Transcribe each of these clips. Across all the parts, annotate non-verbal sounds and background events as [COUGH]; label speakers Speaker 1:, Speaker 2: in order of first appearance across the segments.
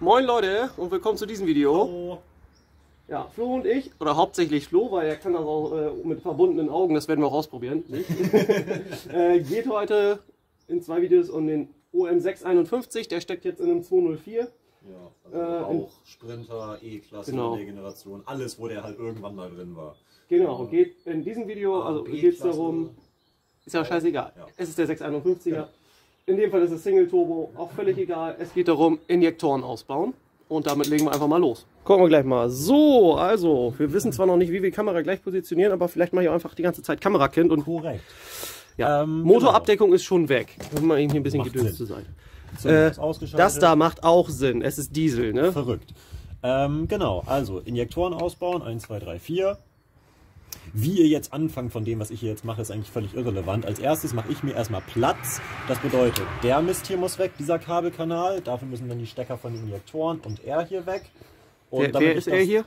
Speaker 1: Moin Leute und willkommen zu diesem Video.
Speaker 2: Hallo.
Speaker 1: Ja, Flo und ich, oder hauptsächlich Flo, weil er kann das auch äh, mit verbundenen Augen, das werden wir auch ausprobieren. [LAUGHS] äh, geht heute in zwei Videos um den OM651, der steckt jetzt in einem 204.
Speaker 2: Ja, also
Speaker 1: Äh,
Speaker 2: auch Sprinter, E-Klasse,
Speaker 1: Genau.
Speaker 2: Generation, alles, wo der halt irgendwann mal drin war.
Speaker 1: Genau, geht in diesem Video,
Speaker 2: A,
Speaker 1: also geht es darum, ist ja scheißegal.
Speaker 2: Ja.
Speaker 1: Es ist der 651er.
Speaker 2: Ja.
Speaker 1: In dem Fall ist es Single Turbo, auch völlig egal. Es geht darum, Injektoren ausbauen. Und damit legen wir einfach mal los. Gucken wir gleich mal. So, also, wir wissen zwar noch nicht, wie wir die Kamera gleich positionieren, aber vielleicht mache ich auch einfach die ganze Zeit Kamerakind und
Speaker 2: Korrekt.
Speaker 1: ja.
Speaker 2: Ähm,
Speaker 1: Motorabdeckung ist schon weg. Um mal hier ein bisschen gedöns zu sein.
Speaker 2: So,
Speaker 1: Äh, das da macht auch Sinn. Es ist Diesel, ne?
Speaker 2: Verrückt. Ähm, genau, also Injektoren ausbauen, 1, 2, 3, 4. Wie ihr jetzt anfangt von dem, was ich hier jetzt mache, ist eigentlich völlig irrelevant. Als erstes mache ich mir erstmal Platz. Das bedeutet, der Mist hier muss weg, dieser Kabelkanal. Dafür müssen dann die Stecker von den Injektoren und er hier weg. Und
Speaker 1: Wer, wer ist er
Speaker 2: das-
Speaker 1: hier?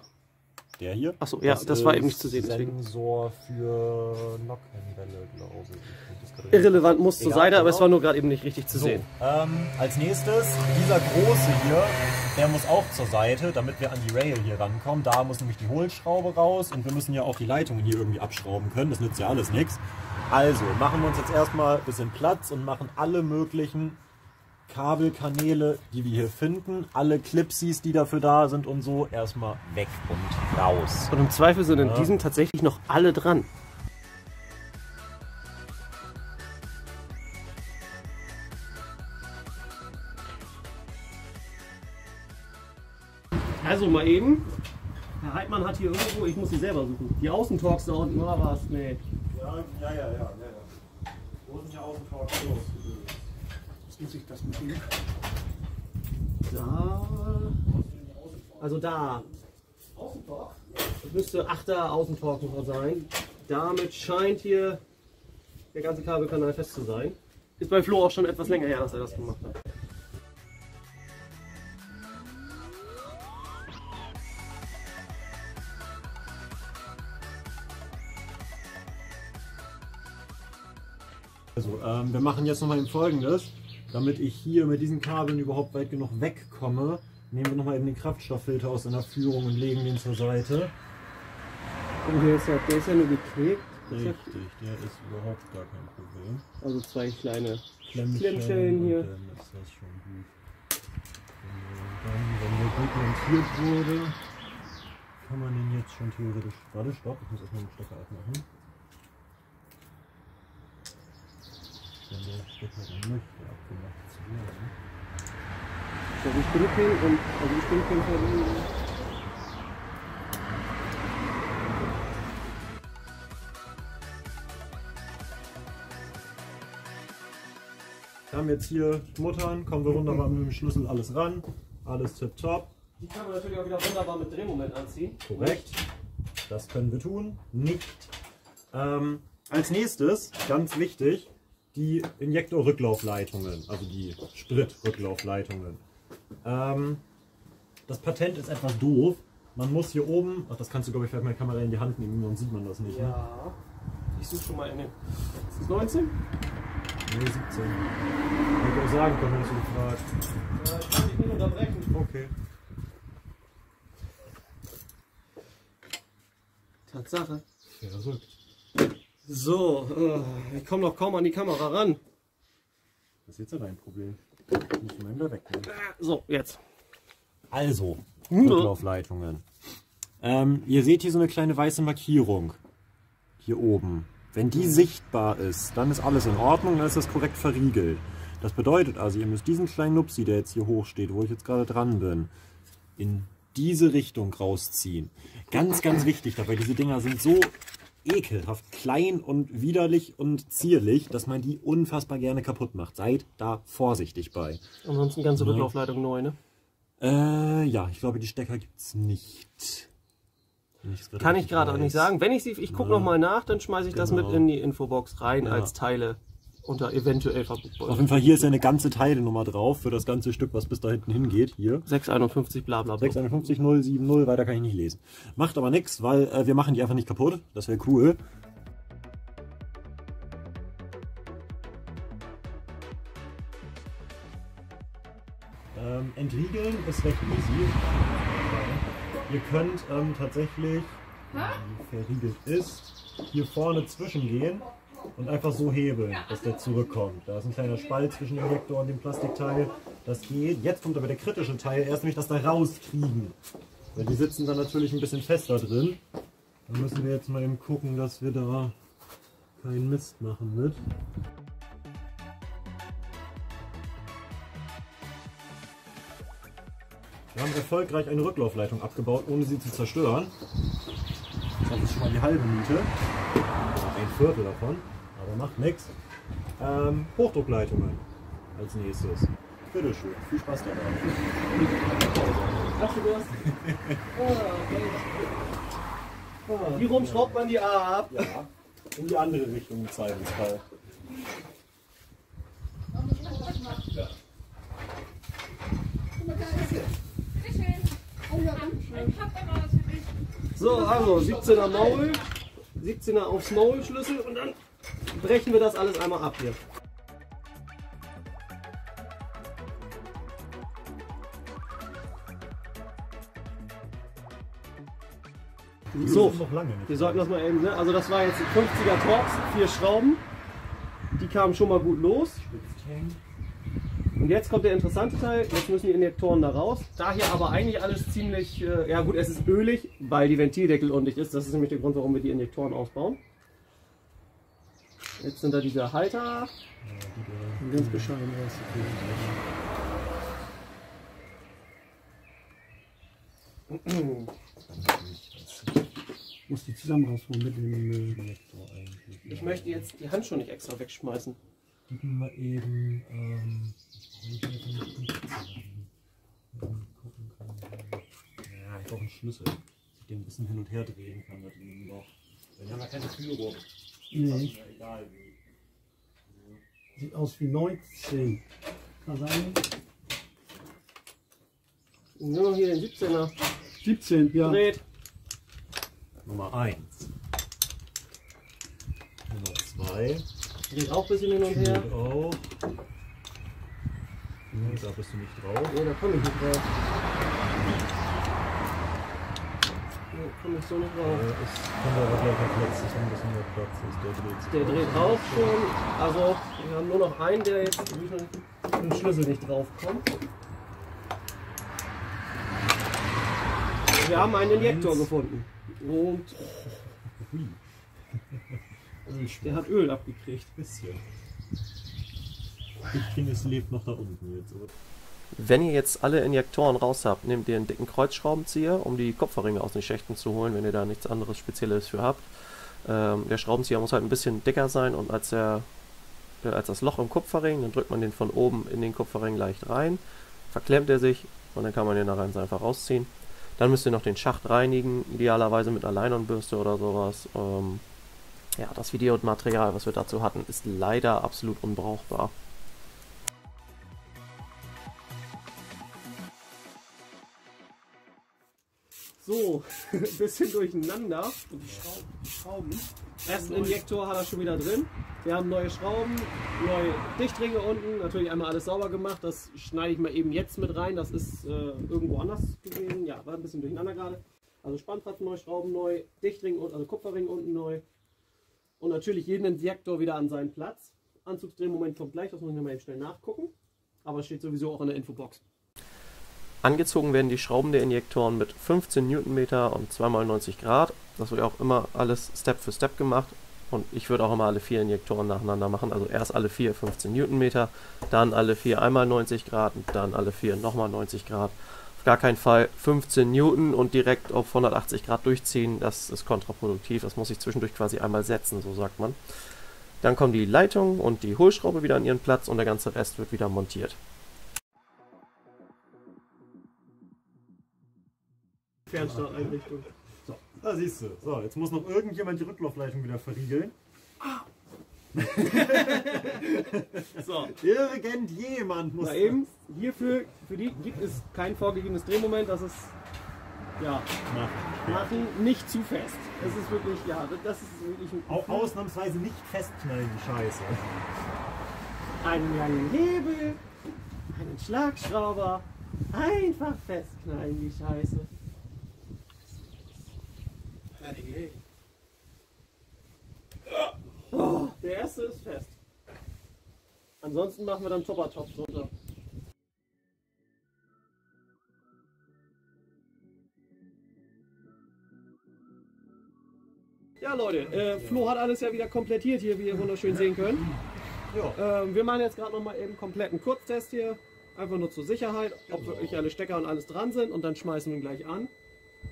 Speaker 2: Der hier?
Speaker 1: Ach so, ja, das war eben nicht zu sehen, deswegen.
Speaker 2: Sensor für Nockenwelle, glaube ich.
Speaker 1: Irrelevant muss zur
Speaker 2: Egal,
Speaker 1: Seite, aber es
Speaker 2: genau.
Speaker 1: war nur gerade eben nicht richtig zu
Speaker 2: So,
Speaker 1: sehen.
Speaker 2: ähm, als nächstes, dieser große hier, der muss auch zur Seite, damit wir an die Rail hier rankommen. Da muss nämlich die Hohlschraube raus und wir müssen ja auch die Leitungen hier irgendwie abschrauben können. Das nützt ja alles nichts. Also machen wir uns jetzt erstmal ein bisschen Platz und machen alle möglichen Kabelkanäle, die wir hier finden, alle Clipsies, die dafür da sind und so, erstmal weg und raus.
Speaker 1: Und im Zweifel sind in
Speaker 2: Ja.
Speaker 1: diesem tatsächlich noch alle dran. Also mal eben. Herr Heidmann hat hier irgendwo, ich muss sie selber suchen. Die Außentalks da unten, oder was? Nee.
Speaker 2: Ja, ja, ja, ja. ja, ja. Wo sind die Außentalks los?
Speaker 3: Jetzt muss ich das mit ihm.
Speaker 1: Da. Also da. Außentalk? Das müsste 8er Außentalk noch sein. Damit scheint hier der ganze Kabelkanal fest zu sein. Ist bei Flo auch schon etwas länger her, dass er das gemacht hat.
Speaker 2: Ähm, wir machen jetzt nochmal eben folgendes. Damit ich hier mit diesen Kabeln überhaupt weit genug wegkomme, nehmen wir nochmal eben den Kraftstofffilter aus seiner Führung und legen den zur Seite.
Speaker 1: Und der ist ja, der ist ja nur geklebt.
Speaker 2: Richtig, der ist überhaupt gar kein Problem.
Speaker 1: Also zwei kleine.
Speaker 2: Klemmstellen,
Speaker 1: Klemmstellen hier.
Speaker 2: Dann ist das schon gut. Und dann, wenn der gut montiert wurde, kann man den jetzt schon theoretisch. Warte, stopp, ich muss erstmal den Stecker aufmachen. Dann möchte abgemacht zu werden.
Speaker 1: So, ich drücke und also ich drücke verbinden.
Speaker 2: Wir haben jetzt hier Muttern, kommen wir wunderbar mit dem Schlüssel alles ran. Alles tipptopp.
Speaker 1: Die kann man natürlich auch wieder wunderbar mit Drehmoment anziehen.
Speaker 2: Korrekt. Das können wir tun. Nicht. Ähm, als nächstes, ganz wichtig, die Injektor-Rücklaufleitungen, also die Sprit-Rücklaufleitungen. Ähm, das Patent ist etwas doof. Man muss hier oben, ach, das kannst du, glaube ich, vielleicht mal die Kamera in die Hand nehmen, sonst sieht man das nicht. Ne?
Speaker 1: Ja. Ich suche schon mal in den. Ist das 19?
Speaker 2: Nee, 17. Hätte ich auch sagen können, wenn so gefragt.
Speaker 1: Ja, ich kann dich nicht unterbrechen.
Speaker 2: Okay.
Speaker 1: Tatsache.
Speaker 2: Verrückt.
Speaker 1: So, äh, ich komme noch kaum an die Kamera ran.
Speaker 2: Das ist jetzt ja dein Problem. Muss man wieder wegnehmen.
Speaker 1: So, jetzt.
Speaker 2: Also, Rücklaufleitungen. Ähm, ihr seht hier so eine kleine weiße Markierung. Hier oben. Wenn die sichtbar ist, dann ist alles in Ordnung, dann ist das korrekt verriegelt. Das bedeutet also, ihr müsst diesen kleinen Nupsi, der jetzt hier hoch steht, wo ich jetzt gerade dran bin, in diese Richtung rausziehen. Ganz, ganz wichtig dabei, diese Dinger sind so ekelhaft klein und widerlich und zierlich, dass man die unfassbar gerne kaputt macht. Seid da vorsichtig bei.
Speaker 1: Ansonsten ganze
Speaker 2: Ja.
Speaker 1: Rücklaufleitung neu, ne?
Speaker 2: Äh, ja, ich glaube, die Stecker gibt's nicht.
Speaker 1: Kann ich gerade auch nicht sagen. Wenn ich sie, ich gucke
Speaker 2: Ja.
Speaker 1: noch mal nach, dann schmeiße ich das
Speaker 2: Genau.
Speaker 1: mit in die Infobox rein
Speaker 2: Ja.
Speaker 1: als Teile unter eventuell
Speaker 2: Auf
Speaker 1: verbuchbar.
Speaker 2: jeden Fall, hier ist ja eine ganze Teilenummer drauf für das ganze Stück, was bis da hinten hingeht. Hier.
Speaker 1: 651 bla bla bla.
Speaker 2: 651 070, weiter kann ich nicht lesen. Macht aber nichts, weil äh, wir machen die einfach nicht kaputt. Das wäre cool. Ähm, entriegeln ist recht easy. Ihr könnt ähm, tatsächlich, wie verriegelt ist, hier vorne zwischengehen und einfach so hebeln, dass der zurückkommt. Da ist ein kleiner Spalt zwischen dem Injektor und dem Plastikteil. Das geht. Jetzt kommt aber der kritische Teil, erst nämlich das da rauskriegen. Weil die sitzen dann natürlich ein bisschen fester drin. Da müssen wir jetzt mal eben gucken, dass wir da keinen Mist machen mit. Wir haben erfolgreich eine Rücklaufleitung abgebaut, ohne sie zu zerstören. Das ist schon mal die halbe Miete. Ein Viertel davon, aber macht nichts. Ähm, Hochdruckleitungen als nächstes. Bitteschön, viel Spaß dabei.
Speaker 1: Hast du Durst? [LAUGHS] Wie rum schraubt man die ab?
Speaker 2: Ja, in die andere Richtung im Zweifelsfall.
Speaker 1: So, also 17er Maul, 17er aufs Maulschlüssel und dann brechen wir das alles einmal ab hier. So, wir sollten das mal eben, ne? also das war jetzt ein 50er Torx, vier Schrauben, die kamen schon mal gut los. Und jetzt kommt der interessante Teil, jetzt müssen die Injektoren da raus. Da hier aber eigentlich alles ziemlich, äh, ja gut, es ist ölig, weil die Ventildeckel undicht ist. Das ist nämlich der Grund, warum wir die Injektoren ausbauen. Jetzt sind da diese Halter. Ganz bescheiden aus.
Speaker 3: Ich muss die zusammen rausholen mit dem äh,
Speaker 1: Ich möchte jetzt die Handschuhe nicht extra wegschmeißen.
Speaker 2: Geben wir eben. Ähm, ich brauche hier den 15. Gucken kann. Ja, ich brauche einen Schlüssel. dass Ich den ein bisschen hin und her drehen kann da drüben noch. Wir haben ja keine Führung.
Speaker 3: Nee,
Speaker 2: Ja, egal wie.
Speaker 3: sieht aus wie 19. Kann sein?
Speaker 1: Nur noch hier den 17er.
Speaker 3: 17, ja.
Speaker 1: Dreht.
Speaker 2: Nummer 1. Nummer 2.
Speaker 1: Dreht auch ein bisschen hin und her.
Speaker 2: Geht auch. Nee, da bist du nicht drauf.
Speaker 1: Nee, da komme ich nicht drauf. Nee, komme ich so nicht
Speaker 2: Äh,
Speaker 1: drauf.
Speaker 2: es kommt aber gleich auf letztes, wenn ein bisschen mehr Platz ist. Der dreht
Speaker 1: Der
Speaker 2: auch.
Speaker 1: dreht auch schon. Also wir haben nur noch einen, der jetzt mit dem Schlüssel nicht drauf kommt. Wir haben einen Injektor gefunden. Und. [LAUGHS] der hat Öl abgekriegt.
Speaker 2: Bisschen. Ich finde, es lebt noch da unten jetzt.
Speaker 4: Wenn ihr jetzt alle Injektoren raus habt, nehmt ihr einen dicken Kreuzschraubenzieher, um die Kupferringe aus den Schächten zu holen, wenn ihr da nichts anderes Spezielles für habt. Ähm, der Schraubenzieher muss halt ein bisschen dicker sein und als, der, äh, als das Loch im Kupferring, dann drückt man den von oben in den Kupferring leicht rein, verklemmt er sich und dann kann man den nachher einfach rausziehen. Dann müsst ihr noch den Schacht reinigen, idealerweise mit einer Nylonbürste oder sowas. Ähm, ja, das Videomaterial, was wir dazu hatten, ist leider absolut unbrauchbar.
Speaker 1: So, [LAUGHS] ein bisschen durcheinander.
Speaker 3: Und die Schrauben. Die Schrauben.
Speaker 1: Ersten Injektor hat er schon wieder drin. Wir haben neue Schrauben, neue Dichtringe unten. Natürlich einmal alles sauber gemacht. Das schneide ich mal eben jetzt mit rein. Das ist äh, irgendwo anders gewesen. Ja, war ein bisschen durcheinander gerade. Also Spannplatten neu, Schrauben neu, Dichtring und also Kupferring unten neu. Und natürlich jeden Injektor wieder an seinen Platz. Anzugsdrehmoment kommt gleich, das muss ich nochmal eben schnell nachgucken. Aber steht sowieso auch in der Infobox.
Speaker 4: Angezogen werden die Schrauben der Injektoren mit 15 Newtonmeter und 2x90 Grad. Das wird auch immer alles Step für Step gemacht. Und ich würde auch immer alle vier Injektoren nacheinander machen. Also erst alle vier 15 Newtonmeter, dann alle vier einmal 90 Grad und dann alle vier nochmal 90 Grad. Gar keinen Fall 15 Newton und direkt auf 180 Grad durchziehen. Das ist kontraproduktiv. Das muss ich zwischendurch quasi einmal setzen, so sagt man. Dann kommen die Leitung und die Hohlschraube wieder an ihren Platz und der ganze Rest wird wieder montiert.
Speaker 1: Fernstarteinrichtung.
Speaker 2: da siehst du. So, jetzt muss noch irgendjemand die Rücklaufleitung wieder verriegeln. [LAUGHS]
Speaker 1: So,
Speaker 2: Irgendjemand muss.
Speaker 1: mal eben. Hierfür für die gibt es kein vorgegebenes Drehmoment. Das ist ja
Speaker 2: machen.
Speaker 1: machen nicht zu fest. Das ist wirklich ja, das ist wirklich ein
Speaker 2: Au ausnahmsweise nicht festknallen, die Scheiße.
Speaker 1: einen langen Hebel, einen Schlagschrauber. Einfach festknallen, die Scheiße. Oh, der erste ist fest. Ansonsten machen wir dann Topper-Tops drunter. Ja Leute, äh, Flo hat alles ja wieder komplettiert hier, wie ihr wunderschön sehen könnt. Ähm, wir machen jetzt gerade noch mal eben einen kompletten Kurztest hier. Einfach nur zur Sicherheit, ob wirklich alle Stecker und alles dran sind und dann schmeißen wir ihn gleich an.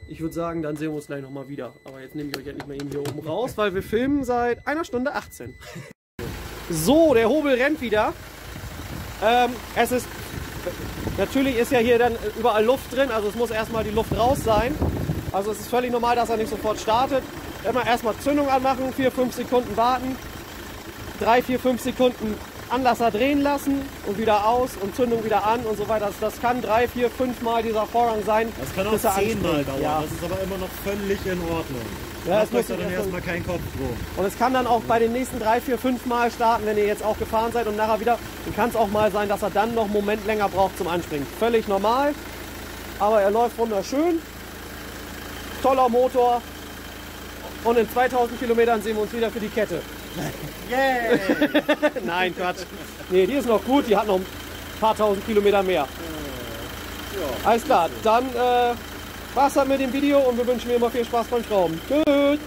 Speaker 1: Ich würde sagen, dann sehen wir uns gleich noch mal wieder. Aber jetzt nehme ich euch endlich mal eben hier oben raus, weil wir filmen seit einer Stunde 18. So, der Hobel rennt wieder. Ähm, es ist natürlich ist ja hier dann überall Luft drin, also es muss erstmal die Luft raus sein. Also es ist völlig normal, dass er nicht sofort startet. Immer erstmal Zündung anmachen, 4-5 Sekunden warten, 3, 4, 5 Sekunden Anlasser drehen lassen und wieder aus und Zündung wieder an und so weiter. Das, das kann 3, 4, 5 Mal dieser Vorgang sein.
Speaker 2: Das kann auch zehnmal dauern.
Speaker 1: Ja.
Speaker 2: Das ist aber immer noch völlig in Ordnung.
Speaker 1: Ja,
Speaker 2: euch
Speaker 1: muss
Speaker 2: da dann
Speaker 1: erst
Speaker 2: erstmal keinen Kopf drum.
Speaker 1: Und es kann dann auch bei den nächsten 3, 4, 5 Mal starten, wenn ihr jetzt auch gefahren seid und nachher wieder. Dann kann es auch mal sein, dass er dann noch einen Moment länger braucht zum Anspringen. Völlig normal, aber er läuft wunderschön. Toller Motor. Und in 2000 Kilometern sehen wir uns wieder für die Kette. [LAUGHS]
Speaker 2: Yeah! [LAUGHS]
Speaker 1: Nein, Quatsch. Nee, die ist noch gut, die hat noch ein paar tausend Kilometer mehr. Alles klar, dann äh, war's dann mit dem Video und wir wünschen mir immer viel Spaß beim Schrauben. Tschüss.